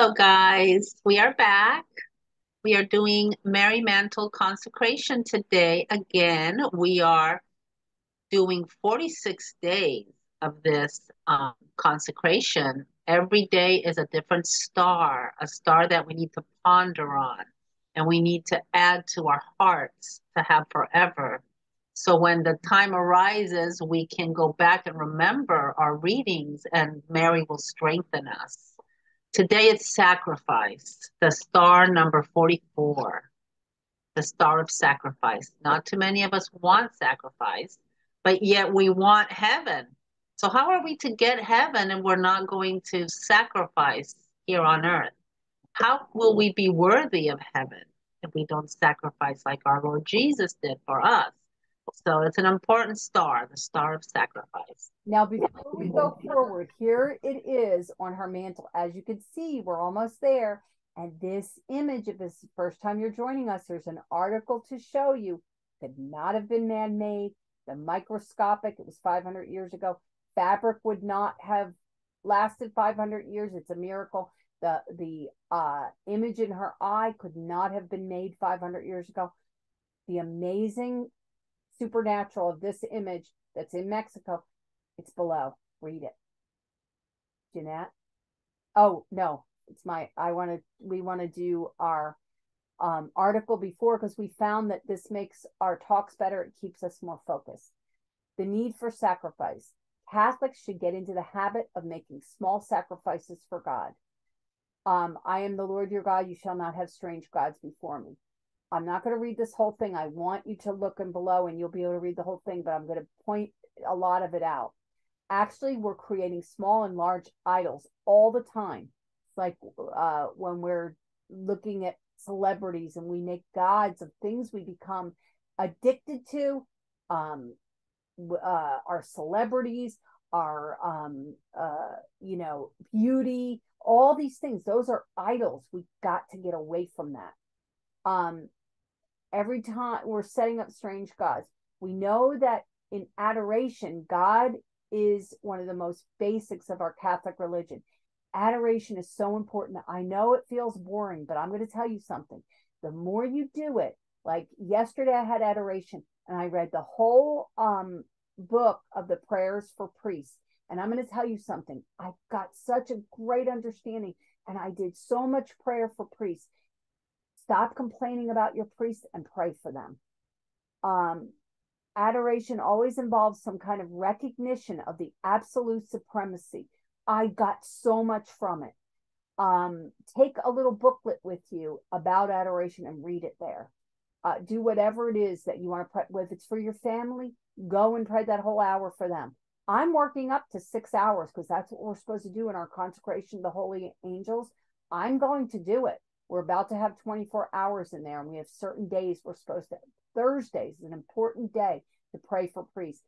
Hello, guys. We are back. We are doing Mary Mantle consecration today. Again, we are doing 46 days of this um, consecration. Every day is a different star, a star that we need to ponder on and we need to add to our hearts to have forever. So when the time arises, we can go back and remember our readings, and Mary will strengthen us. Today it's sacrifice, the star number 44, the star of sacrifice. Not too many of us want sacrifice, but yet we want heaven. So, how are we to get heaven and we're not going to sacrifice here on earth? How will we be worthy of heaven if we don't sacrifice like our Lord Jesus did for us? So it's an important star, the star of sacrifice. Now, before we go forward, here it is on her mantle. As you can see, we're almost there. And this image, if this is the first time you're joining us, there's an article to show you could not have been man made. The microscopic, it was 500 years ago. Fabric would not have lasted 500 years. It's a miracle. The the uh, image in her eye could not have been made 500 years ago. The amazing supernatural of this image that's in Mexico. It's below. Read it. Jeanette. Oh no, it's my. I want to. We want to do our um, article before because we found that this makes our talks better. It keeps us more focused. The need for sacrifice. Catholics should get into the habit of making small sacrifices for God. Um, I am the Lord your God. You shall not have strange gods before me. I'm not going to read this whole thing. I want you to look and below and you'll be able to read the whole thing, but I'm going to point a lot of it out. Actually, we're creating small and large idols all the time. It's like uh, when we're looking at celebrities and we make gods of things we become addicted to. Um, uh, our celebrities, our um, uh, you know beauty, all these things. Those are idols. We've got to get away from that. Um, every time we're setting up strange gods. We know that in adoration, God is one of the most basics of our Catholic religion. Adoration is so important. I know it feels boring, but I'm going to tell you something. The more you do it, like yesterday, I had adoration and I read the whole um, book of the prayers for priests. And I'm going to tell you something. I got such a great understanding and I did so much prayer for priests. Stop complaining about your priest and pray for them. Um, adoration always involves some kind of recognition of the absolute supremacy. I got so much from it. Um, take a little booklet with you about adoration and read it there. Uh, do whatever it is that you want to pray. If it's for your family, go and pray that whole hour for them. I'm working up to six hours because that's what we're supposed to do in our consecration, the holy angels. I'm going to do it. We're about to have 24 hours in there, and we have certain days we're supposed to. Thursdays is an important day to pray for priests.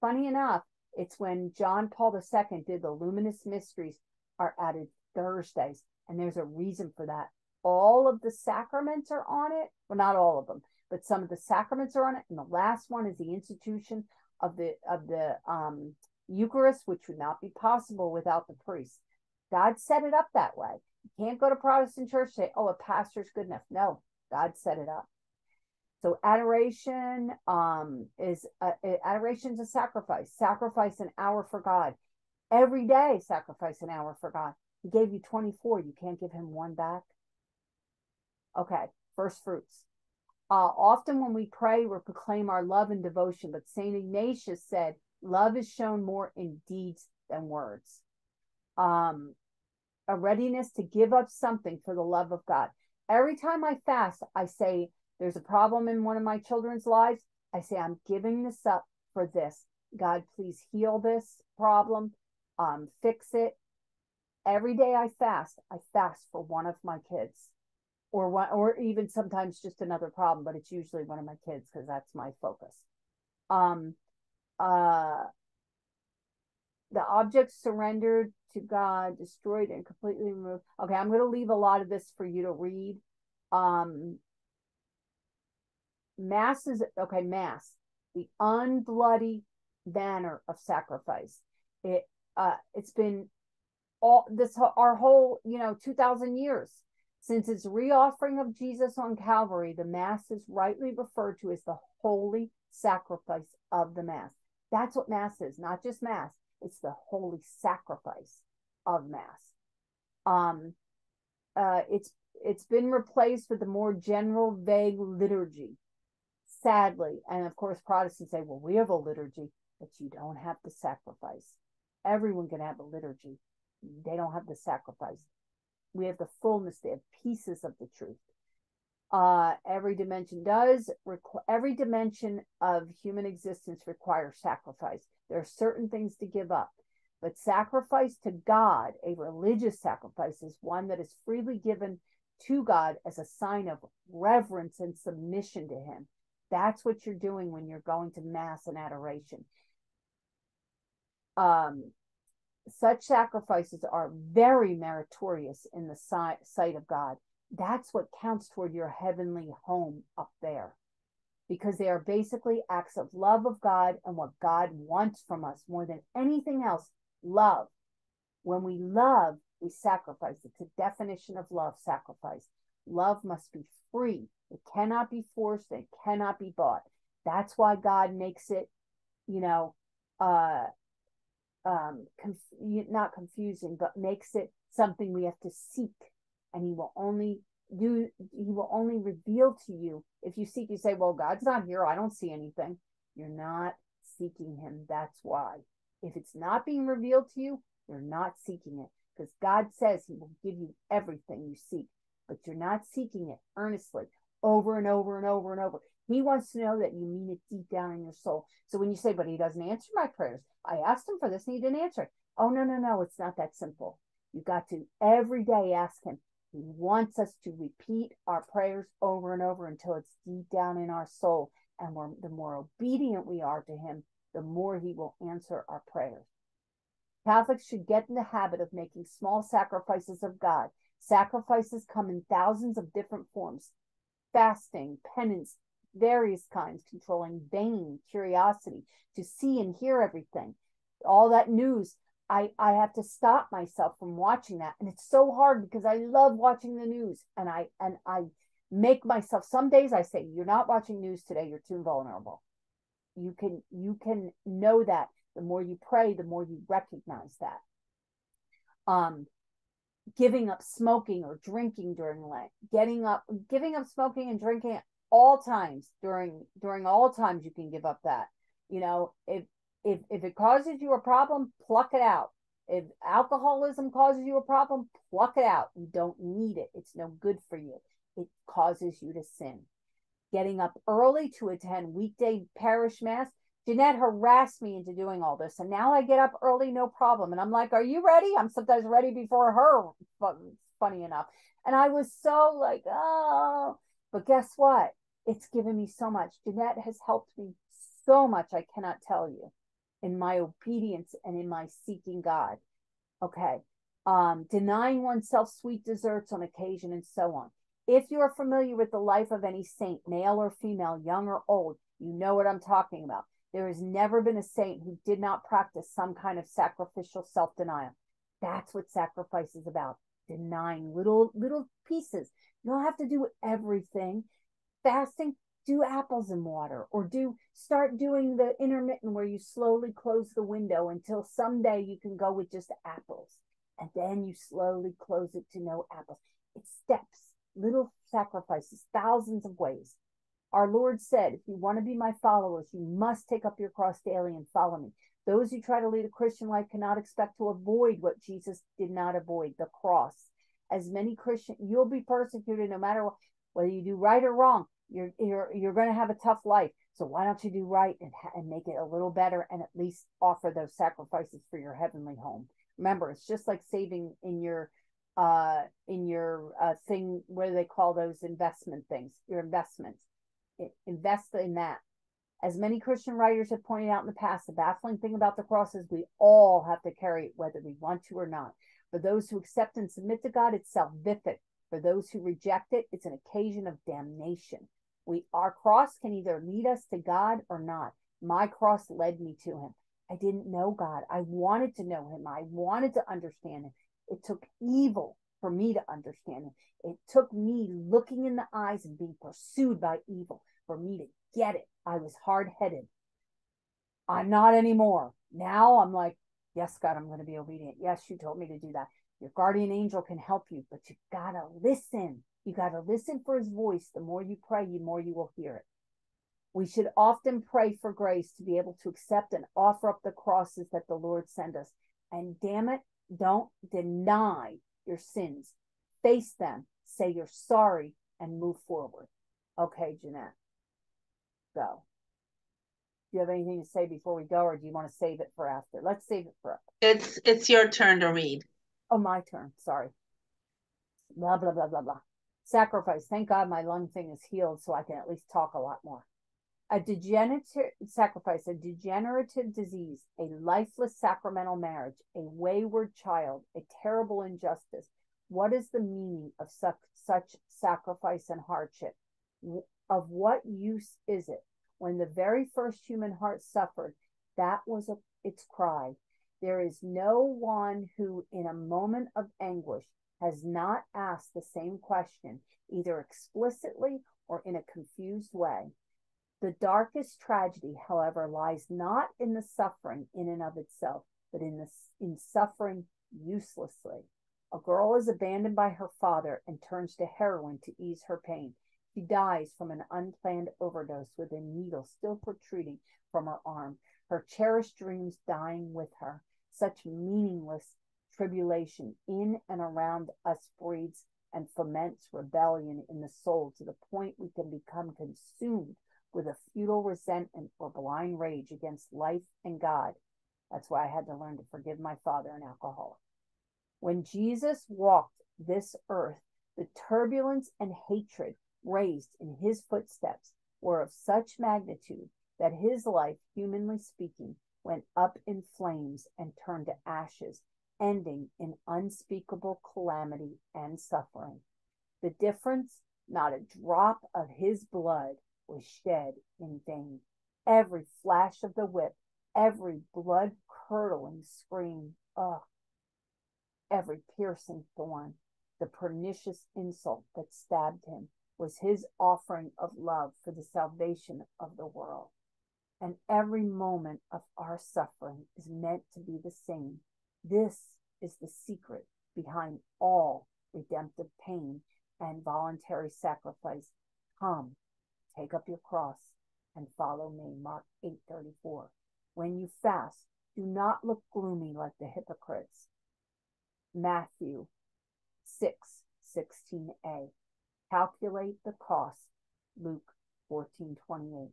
Funny enough, it's when John Paul II did the luminous mysteries are added Thursdays, and there's a reason for that. All of the sacraments are on it. Well, not all of them, but some of the sacraments are on it. And the last one is the institution of the of the um, Eucharist, which would not be possible without the priest. God set it up that way. You can't go to Protestant church say, "Oh, a pastor's good enough." No, God set it up. So adoration um, is uh, adoration is a sacrifice. Sacrifice an hour for God every day. Sacrifice an hour for God. He gave you twenty four. You can't give him one back. Okay, first fruits. Uh, often when we pray, we proclaim our love and devotion, but Saint Ignatius said, "Love is shown more in deeds than words." Um, a readiness to give up something for the love of God. Every time I fast, I say, There's a problem in one of my children's lives. I say, I'm giving this up for this. God, please heal this problem, um, fix it. Every day I fast, I fast for one of my kids, or one, or even sometimes just another problem, but it's usually one of my kids because that's my focus. Um, uh, the objects surrendered to God, destroyed and completely removed. Okay, I'm going to leave a lot of this for you to read. Um, mass is okay. Mass, the unbloody banner of sacrifice. It uh, it's been all this our whole you know 2000 years since its reoffering of jesus on calvary the mass is rightly referred to as the holy sacrifice of the mass that's what mass is not just mass it's the holy sacrifice of mass um uh it's it's been replaced with the more general vague liturgy sadly and of course protestants say well we have a liturgy but you don't have the sacrifice everyone can have a liturgy they don't have the sacrifice. We have the fullness, they have pieces of the truth. Uh, every dimension does, requ- every dimension of human existence requires sacrifice. There are certain things to give up. But sacrifice to God, a religious sacrifice, is one that is freely given to God as a sign of reverence and submission to Him. That's what you're doing when you're going to Mass and adoration. Um, such sacrifices are very meritorious in the sight of God. That's what counts toward your heavenly home up there because they are basically acts of love of God and what God wants from us more than anything else love. When we love, we sacrifice. It's a definition of love, sacrifice. Love must be free, it cannot be forced, it cannot be bought. That's why God makes it, you know, uh, um, conf- not confusing, but makes it something we have to seek. And he will only do, he will only reveal to you. If you seek, you say, well, God's not here. I don't see anything. You're not seeking him. That's why. If it's not being revealed to you, you're not seeking it because God says he will give you everything you seek, but you're not seeking it earnestly over and over and over and over. He wants to know that you mean it deep down in your soul. So when you say, but he doesn't answer my prayers, I asked him for this and he didn't answer it. Oh, no, no, no, it's not that simple. You got to every day ask him. He wants us to repeat our prayers over and over until it's deep down in our soul. And the more obedient we are to him, the more he will answer our prayers. Catholics should get in the habit of making small sacrifices of God. Sacrifices come in thousands of different forms fasting, penance, various kinds, controlling vain curiosity to see and hear everything. All that news, I, I have to stop myself from watching that. And it's so hard because I love watching the news and I and I make myself some days I say, You're not watching news today, you're too vulnerable. You can you can know that the more you pray, the more you recognize that. Um giving up smoking or drinking during Lent, getting up, giving up smoking and drinking at all times during during all times you can give up that you know if if if it causes you a problem pluck it out if alcoholism causes you a problem pluck it out you don't need it it's no good for you it causes you to sin getting up early to attend weekday parish mass Jeanette harassed me into doing all this, and now I get up early, no problem. And I'm like, "Are you ready?" I'm sometimes ready before her. Funny enough, and I was so like, "Oh," but guess what? it's given me so much. Jeanette has helped me so much, I cannot tell you, in my obedience and in my seeking God. Okay. Um, denying oneself sweet desserts on occasion and so on. If you are familiar with the life of any saint, male or female, young or old, you know what I'm talking about. There has never been a saint who did not practice some kind of sacrificial self denial. That's what sacrifice is about denying little little pieces. You don't have to do everything fasting, do apples and water or do start doing the intermittent where you slowly close the window until someday you can go with just apples and then you slowly close it to no apples. It's steps, little sacrifices, thousands of ways. Our Lord said, if you want to be my followers, you must take up your cross daily and follow me. Those who try to lead a Christian life cannot expect to avoid what Jesus did not avoid the cross. As many Christian, you'll be persecuted no matter what whether you do right or wrong you're you're you're going to have a tough life. So why don't you do right and, and make it a little better and at least offer those sacrifices for your heavenly home. Remember it's just like saving in your uh in your uh thing where they call those investment things? Your investments. It, invest in that. As many christian writers have pointed out in the past the baffling thing about the cross is we all have to carry it whether we want to or not. For those who accept and submit to god it's salvific. For those who reject it, it's an occasion of damnation. We our cross can either lead us to God or not. My cross led me to him. I didn't know God. I wanted to know him. I wanted to understand him. It took evil for me to understand it. It took me looking in the eyes and being pursued by evil for me to get it. I was hard headed. I'm not anymore. Now I'm like, yes, God, I'm going to be obedient. Yes, you told me to do that. Your guardian angel can help you, but you got to listen. You got to listen for his voice. The more you pray, the more you will hear it. We should often pray for grace to be able to accept and offer up the crosses that the Lord send us. And damn it, don't deny your sins. Face them, say you're sorry, and move forward. Okay, Jeanette. Go. Do you have anything to say before we go, or do you want to save it for after? Let's save it for. It's it's your turn to read. Oh, my turn. Sorry. Blah blah blah blah blah. Sacrifice. Thank God my lung thing is healed, so I can at least talk a lot more a degenerative sacrifice, a degenerative disease, a lifeless sacramental marriage, a wayward child, a terrible injustice. What is the meaning of such, such sacrifice and hardship? Of what use is it? When the very first human heart suffered, that was a, its cry. There is no one who, in a moment of anguish, has not asked the same question, either explicitly or in a confused way. The darkest tragedy, however, lies not in the suffering in and of itself, but in the in suffering uselessly. A girl is abandoned by her father and turns to heroin to ease her pain. She dies from an unplanned overdose with a needle still protruding from her arm, her cherished dreams dying with her. Such meaningless tribulation in and around us breeds and foments rebellion in the soul to the point we can become consumed with a futile resentment or blind rage against life and God. That's why I had to learn to forgive my father an alcoholic. When Jesus walked this earth, the turbulence and hatred raised in his footsteps were of such magnitude that his life, humanly speaking, went up in flames and turned to ashes, ending in unspeakable calamity and suffering. The difference, not a drop of his blood was shed in vain. Every flash of the whip, every blood curdling scream, ugh, every piercing thorn, the pernicious insult that stabbed him was his offering of love for the salvation of the world. And every moment of our suffering is meant to be the same. This is the secret behind all redemptive pain and voluntary sacrifice. Come, Take up your cross and follow me. Mark 8:34. When you fast, do not look gloomy like the hypocrites. Matthew 6, 16a. Calculate the cost. Luke 14, 28.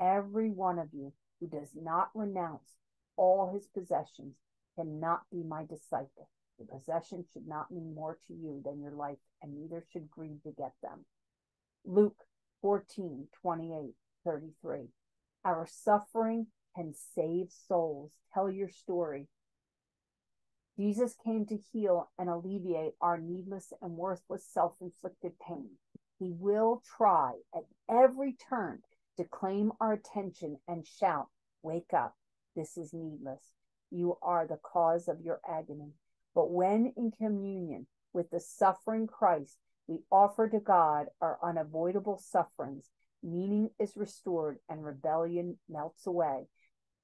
Every one of you who does not renounce all his possessions cannot be my disciple. The possession should not mean more to you than your life, and neither should greed to get them. Luke 14, 28, 33. Our suffering can save souls. Tell your story. Jesus came to heal and alleviate our needless and worthless self inflicted pain. He will try at every turn to claim our attention and shout, Wake up, this is needless. You are the cause of your agony. But when in communion with the suffering Christ, we offer to God our unavoidable sufferings. Meaning is restored and rebellion melts away.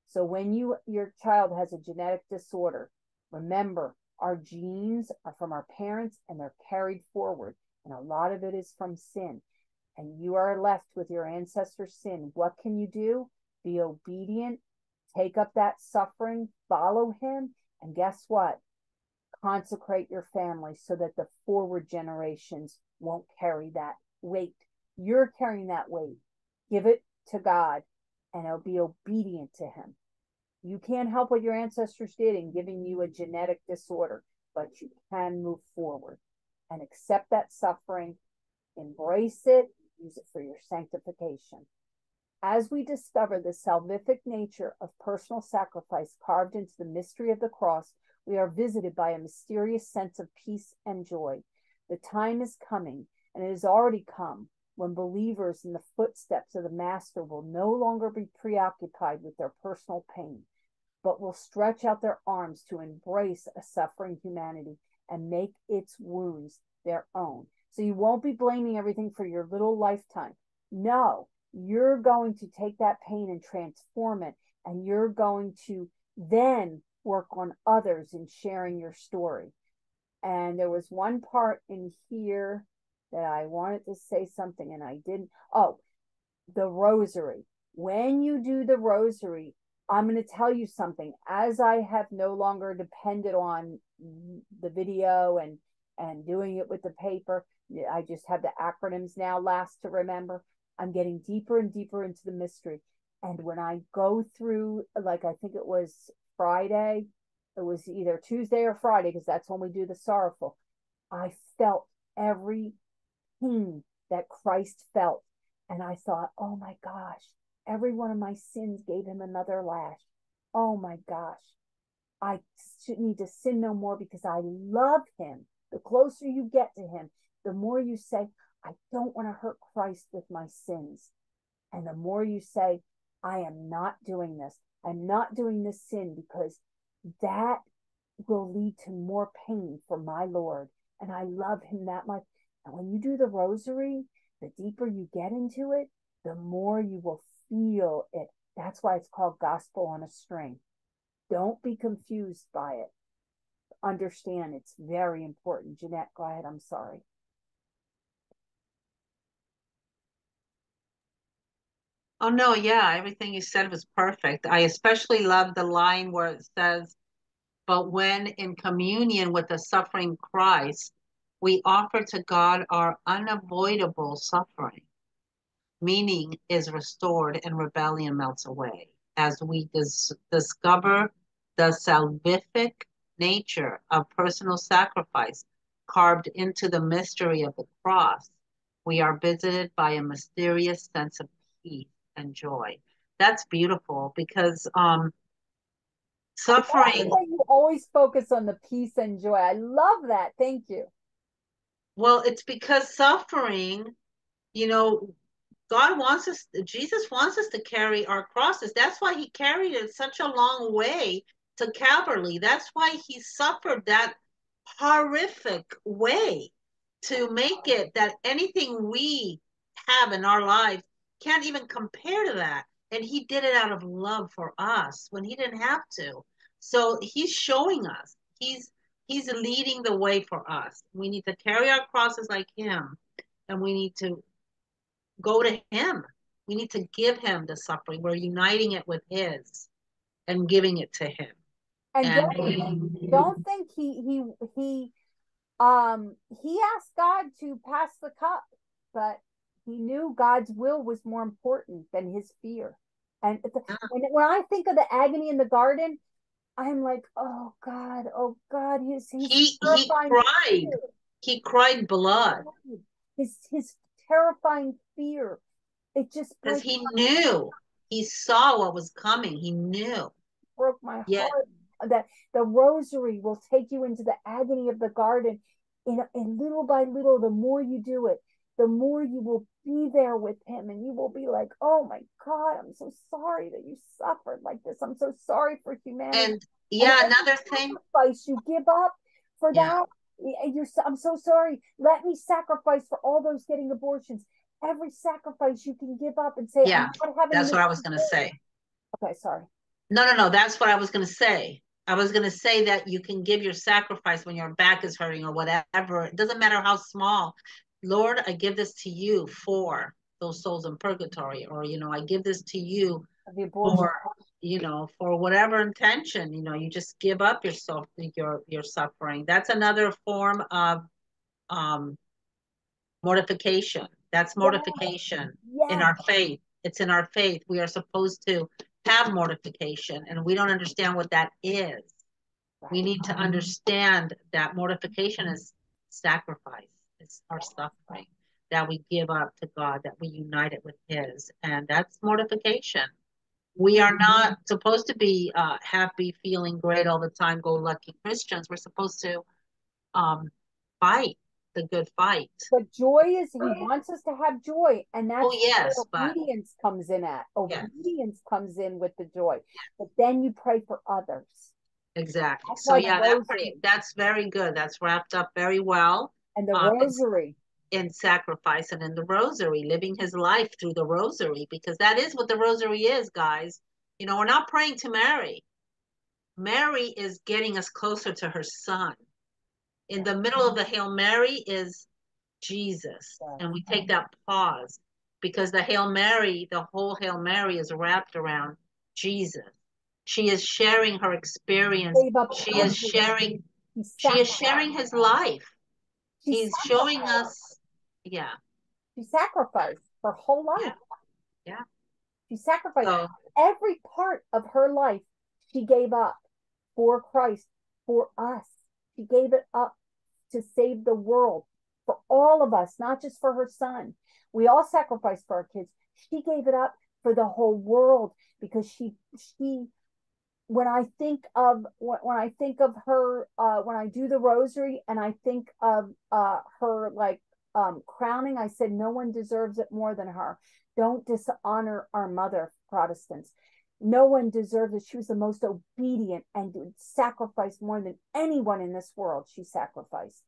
So when you your child has a genetic disorder, remember our genes are from our parents and they're carried forward. And a lot of it is from sin. And you are left with your ancestor's sin. What can you do? Be obedient, take up that suffering, follow him, and guess what? consecrate your family so that the forward generations won't carry that weight. You're carrying that weight. Give it to God and it'll be obedient to Him. You can't help what your ancestors did in giving you a genetic disorder, but you can move forward and accept that suffering, embrace it, use it for your sanctification. As we discover the salvific nature of personal sacrifice carved into the mystery of the cross, we are visited by a mysterious sense of peace and joy. The time is coming, and it has already come, when believers in the footsteps of the Master will no longer be preoccupied with their personal pain, but will stretch out their arms to embrace a suffering humanity and make its wounds their own. So you won't be blaming everything for your little lifetime. No, you're going to take that pain and transform it. And you're going to then work on others in sharing your story. And there was one part in here that I wanted to say something and I didn't. Oh, the rosary. When you do the rosary, I'm going to tell you something. As I have no longer depended on the video and and doing it with the paper, I just have the acronyms now last to remember. I'm getting deeper and deeper into the mystery. And when I go through, like I think it was Friday, it was either Tuesday or Friday, because that's when we do the sorrowful. I felt every pain that Christ felt. And I thought, oh my gosh, every one of my sins gave him another lash. Oh my gosh. I need to sin no more because I love him. The closer you get to him, the more you say, I don't want to hurt Christ with my sins. And the more you say, I am not doing this. I'm not doing this sin because that will lead to more pain for my Lord. And I love him that much. And when you do the rosary, the deeper you get into it, the more you will feel it. That's why it's called gospel on a string. Don't be confused by it. Understand it's very important. Jeanette, go ahead. I'm sorry. Oh, no, yeah, everything you said was perfect. I especially love the line where it says, But when in communion with the suffering Christ, we offer to God our unavoidable suffering meaning is restored and rebellion melts away as we dis- discover the salvific nature of personal sacrifice carved into the mystery of the cross we are visited by a mysterious sense of peace and joy that's beautiful because um suffering you always focus on the peace and joy i love that thank you well it's because suffering you know God wants us, Jesus wants us to carry our crosses. That's why he carried it such a long way to Calvary. That's why he suffered that horrific way to make it that anything we have in our lives can't even compare to that. And he did it out of love for us when he didn't have to. So he's showing us. He's he's leading the way for us. We need to carry our crosses like him and we need to go to him. We need to give him the suffering. We're uniting it with his and giving it to him. And, and don't, think, don't think he he he um he asked God to pass the cup, but he knew God's will was more important than his fear. And the, when, when I think of the agony in the garden, I'm like, oh God, oh God, his, his he he cried. Fear. He cried blood. His his terrifying fear. It just because he knew, he saw what was coming. He knew. Broke my yeah. heart that the rosary will take you into the agony of the garden. And, and little by little, the more you do it, the more you will be there with him and you will be like, oh my God, I'm so sorry that you suffered like this. I'm so sorry for humanity. And yeah, and another thing. Sacrifice you give up for yeah. that. You're, I'm so sorry. Let me sacrifice for all those getting abortions every sacrifice you can give up and say, yeah, that's what I was going to say. Okay, sorry. No, no, no. That's what I was going to say. I was going to say that you can give your sacrifice when your back is hurting or whatever. It doesn't matter how small. Lord, I give this to you for those souls in purgatory, or you know, I give this to you for you know for whatever intention. You know, you just give up yourself your your suffering. That's another form of um mortification that's mortification yes. in our faith. It's in our faith. We are supposed to have mortification, and we don't understand what that is. We need to understand that mortification is sacrifice, it's our suffering that we give up to God, that we unite it with His, and that's mortification. We are not supposed to be uh, happy, feeling great all the time, go lucky Christians. We're supposed to um, fight the good fight. But joy is he wants us to have joy, and that's oh, yes, obedience but, comes in at. Obedience yes. comes in with the joy, but then you pray for others. Exactly. That's So yeah, that pretty, that's very good. That's wrapped up very well And the Um, rosary. in sacrifice and in the rosary, living his life through the rosary, because that is what the rosary is, guys. You know, we're not praying to Mary. Mary is getting us closer to her son. In the middle of the Hail Mary is Jesus. And we take that pause because the Hail Mary, the whole Hail Mary is wrapped around Jesus. She is sharing her experience. She is sharing, she is sharing his life. He's showing us, yeah. She sacrificed her whole life. Yeah. Yeah. She sacrificed So every part of her life. She gave up for Christ, for us. She gave it up to save the world for all of us, not just for her son. We all sacrifice for our kids. She gave it up for the whole world because she she when I think of when I think of her uh when I do the rosary and I think of uh her like um crowning, I said no one deserves it more than her. Don't dishonor our mother, Protestants. No one deserves it. She was the most obedient and would sacrifice more than anyone in this world. She sacrificed.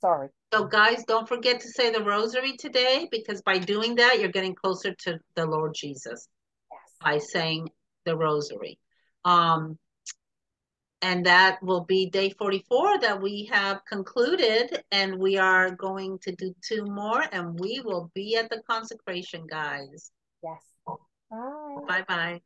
Sorry. So, guys, don't forget to say the rosary today because by doing that, you're getting closer to the Lord Jesus Yes. by saying the rosary. Um, and that will be day 44 that we have concluded, and we are going to do two more, and we will be at the consecration, guys. Yes. Bye. Bye bye.